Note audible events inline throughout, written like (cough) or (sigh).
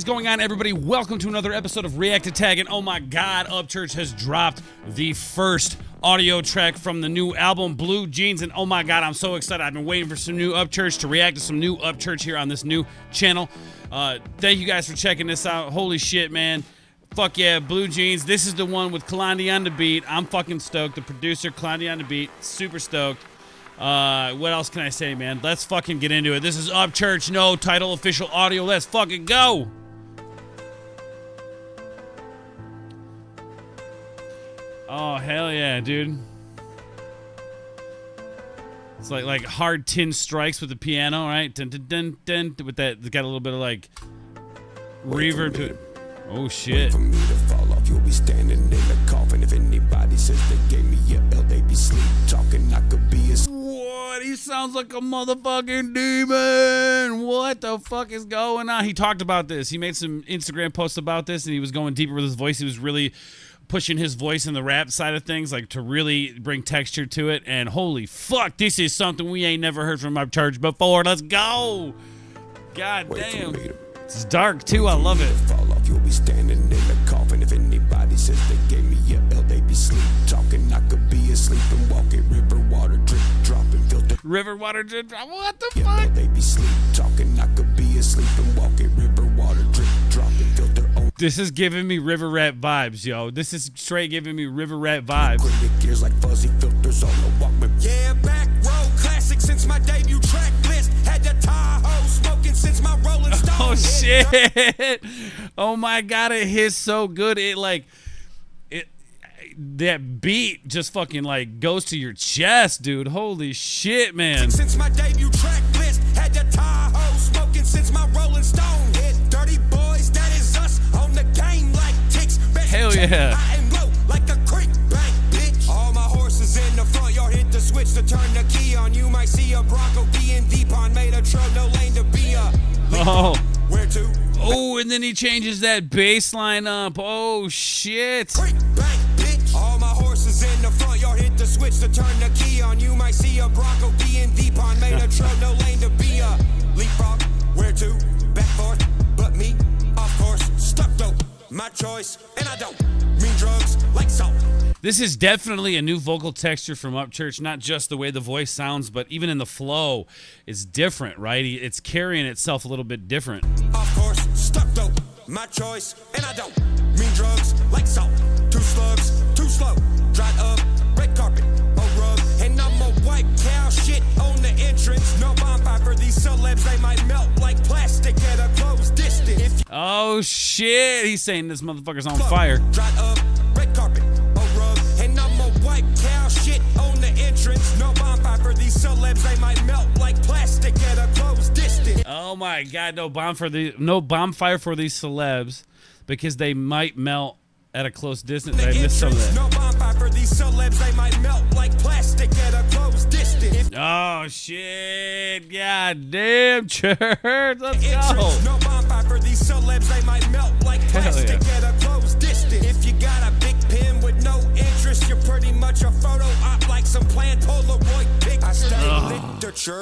is going on, everybody? Welcome to another episode of React Attack. And oh my God, Upchurch has dropped the first audio track from the new album, Blue Jeans. And oh my God, I'm so excited. I've been waiting for some new Upchurch to react to some new Upchurch here on this new channel. Uh, thank you guys for checking this out. Holy shit, man. Fuck yeah, Blue Jeans. This is the one with Kalandi on the beat. I'm fucking stoked. The producer, Kalandi on the beat. Super stoked. Uh, what else can I say, man? Let's fucking get into it. This is Upchurch, no title, official audio. Let's fucking go. Hell yeah, dude! It's like like hard tin strikes with the piano, right? Dun dun dun dun. With that, it's got a little bit of like reverb to it. Oh shit! For me to fall off, you'll be standing in the coffin. If anybody says they gave me a L, they be sleep talking. I could be a What? He sounds like a motherfucking demon. What the fuck is going on? He talked about this. He made some Instagram posts about this, and he was going deeper with his voice. He was really pushing his voice in the rap side of things, like to really bring texture to it. And holy fuck, this is something we ain't never heard from Upchurch before. Let's go. God Wait damn. It's dark too. I love it. fall off, you'll be standing in the coffin. If anybody says they gave me a L, they be sleep talking. I could be asleep and walking. River water drip dropping filter. River water drip drop. What the fuck? L, they be sleep talking. I could be asleep and walking. River This is giving me river rat vibes, yo. This is straight giving me river rat vibes. Gears like fuzzy filters on the Walkman. Yeah, back row classic since my debut track list. Had the Tahoe smoking since my Rolling (laughs) Stone. Oh shit! (laughs) Oh my god, it hits so good. It like it that beat just fucking like goes to your chest, dude. Holy shit, man. Since my debut yeah. I am low like creek bank, bitch. All my horses in the front yard hit the switch to turn the key on. You might see a Bronco D and D pond made a truck, no lane to be a. Oh. Where to? Oh, and then he changes that bass line up. Oh shit. Creek bank, bitch. All my horses in the front yard hit the switch to turn the key on. You might see a Bronco D and D pond made a truck, no lane to be a leapfrog. Where to? Back forth, but me, of course, stuck though. My choice, This is definitely a new vocal texture from Upchurch, not just the way the voice sounds, but even in the flow, it's different, right? It's carrying itself a little bit different. Of course, stuck though. My choice, and I don't mean drugs like salt. Two slugs, too slow. Dried up, red carpet, a rug, and I'm a white cow shit on the entrance. No bonfire for these celebs, they might melt like plastic at a close distance. Oh shit. He's saying this motherfucker's on fire. Dried up, Oh my god, no bomb for the no bonfire for these celebs because they might melt at a close distance. I missed some of that. No bonfire for these celebs, they might melt like plastic at a close distance. Oh shit! God damn, (laughs) church, let's go. no bonfire for these celebs, they might melt like plastic yeah. at a close distance. If you got a big pen with no interest, you're pretty much a photo op like some planned Polaroid pic. I study literature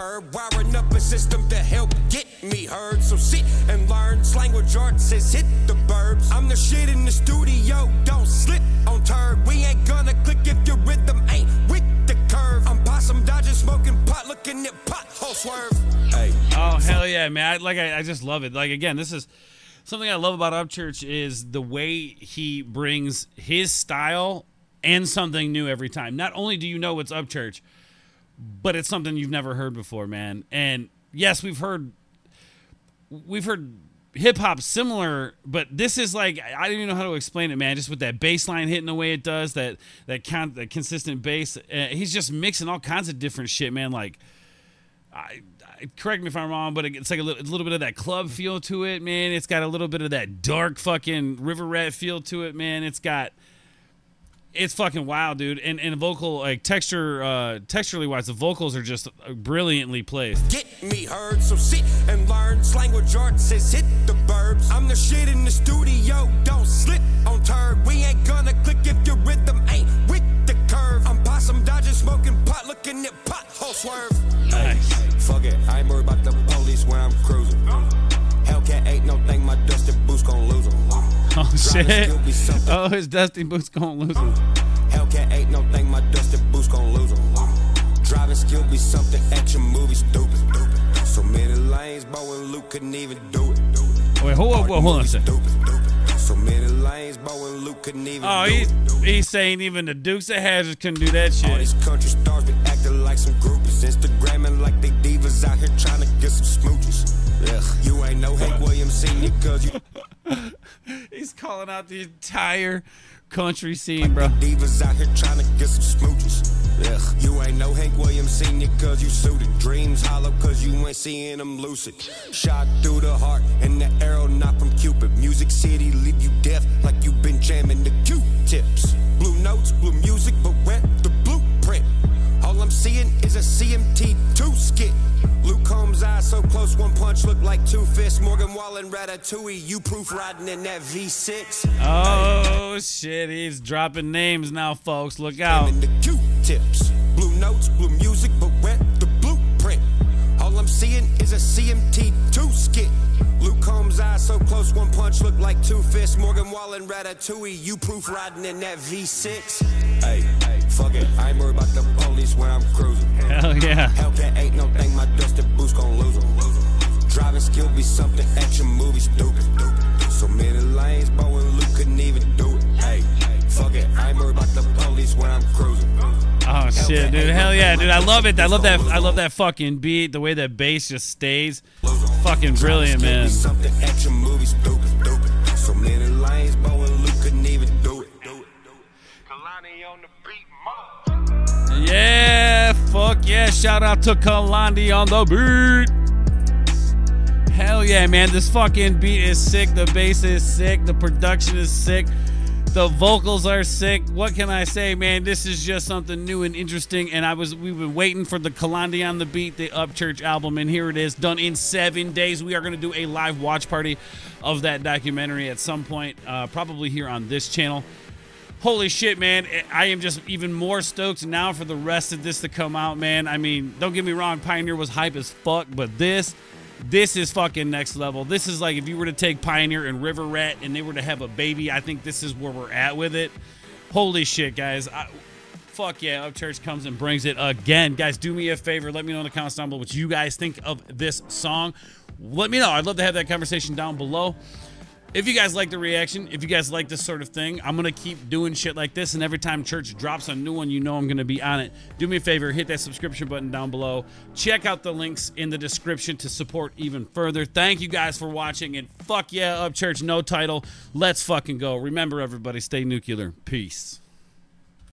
get the curve, wiring up a system to help get me heard. So sit and learn. Language arts says hit the burbs. I'm the shit in the studio, don't slip on turd. We ain't gonna click if your rhythm ain't with the curve. I'm possum dodging, smoking pot, looking at pothole swerve. Hey. Oh hell yeah, man! I, like I, I just love it. Like again, this is something I love about Upchurch is the way he brings his style and something new every time. Not only do you know it's Upchurch, but it's something you've never heard before, man. And yes, we've heard we've heard hip hop similar, but this is like I don't even know how to explain it, man. Just with that bass line hitting the way it does, that that con- that consistent bass, uh, he's just mixing all kinds of different shit, man. Like I, I correct me if I'm wrong, but it's like a little, a little bit of that club feel to it, man. It's got a little bit of that dark fucking river rat feel to it, man. It's got it's fucking wild, dude. And and vocal like texture uh texturally wise, the vocals are just brilliantly placed. Get me heard, so sit and learn. Language arts says hit the burbs. I'm the shit in the studio, don't slip on turd. We ain't gonna click if your rhythm ain't with the curve. I'm possum dodging, smoking pot, looking at pothole swerve. Nice. Fuck it, I ain't worried about the police when I'm cruising. shit. still be something. Oh, his dusty boots gonna lose him. Hellcat ain't no thing, my dusty boots gon' lose 'em. Driving skill be something, action movie stupid. So many lanes, Bo and Luke couldn't even do it. Wait, hold on, hold on a second. Stupid. So many lanes, Bo and Luke couldn't even Oh, do he's it. he's saying even the Dukes of Hazzard couldn't do that All shit. these country stars acting like some groupies. Instagramming like they divas out here trying to get some smooches. Ugh, you ain't no Hank Williams senior cause you (laughs) He's calling out the entire country scene, bro. divas out here trying to get some smooches. Ugh, you ain't no Hank Williams senior cause you suited. Dreams hollow cause you ain't seeing them lucid. Shot through the heart and the arrow not from Cupid. Music City leave you deaf like Wallen, Ratatouille, you proof riding in that V6. Oh shit, he's dropping names now, folks. Look out. And the Q-tips. Blue notes, blue music, but where the blueprint? All I'm seeing is a CMT2 skit. Luke Combs' eyes so close, one punch look like two fists. Morgan Wallen, Ratatouille, you proof riding in that V6. Hey, hey, fuck it, I ain't worried about the police when I'm cruising. Hell yeah. Hellcat ain't no thing, my dusty boots gon' lose 'em. Driving skill be something, action movie stupid. So many lanes, Bo and Luke couldn't even do it. Hey, fuck it, I ain't worried about the police when I'm cruising. Oh shit, dude. Hell yeah, dude. I love it. I love that. I love that fucking beat. The way that bass just stays. Fucking brilliant, man. be something, action movie stupid. So many lanes, Bo and Luke couldn't even do it. Kalani on the beat, mama. Yeah, fuck yeah. Shout out to Kalandi on the beat. Hell yeah, man. This fucking beat is sick. The bass is sick. The production is sick. The vocals are sick. What can I say, man? This is just something new and interesting. And I was we've been waiting for the Kalandi on the Beat, the Upchurch album, and here it is, done in seven days. We are going to do a live watch party of that documentary at some point, uh, probably here on this channel. Holy shit, man. I am just even more stoked now for the rest of this to come out, man. I mean, don't get me wrong, Pioneer was hype as fuck, but this, this is fucking next level. This is like if you were to take Pioneer and River Rat and they were to have a baby, I think this is where we're at with it. Holy shit, guys. I, fuck yeah, Upchurch comes and brings it again. Guys, do me a favor. Let me know in the comments down below what you guys think of this song. Let me know. I'd love to have that conversation down below. If you guys like the reaction, if you guys like this sort of thing, I'm going to keep doing shit like this. And every time Church drops a new one, you know I'm going to be on it. Do me a favor, hit that subscription button down below. Check out the links in the description to support even further. Thank you guys for watching. And fuck yeah, Upchurch, no title. Let's fucking go. Remember, everybody, stay nuclear. Peace.